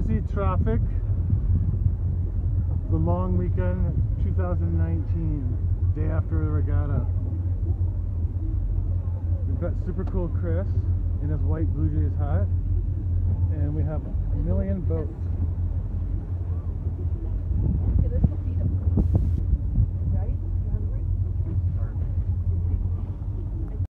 busy traffic. The long weekend 2019, day after the regatta. We've got super cool Chris in his white Blue Jays hat, and we have a million boats.